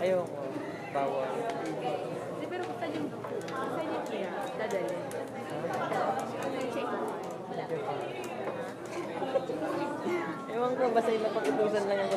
Ayoko. Bawal. Di, pero kung saan yung, saan yung kaya, dadali. Check. Ewan ko, basta yung napakutusan lang ako.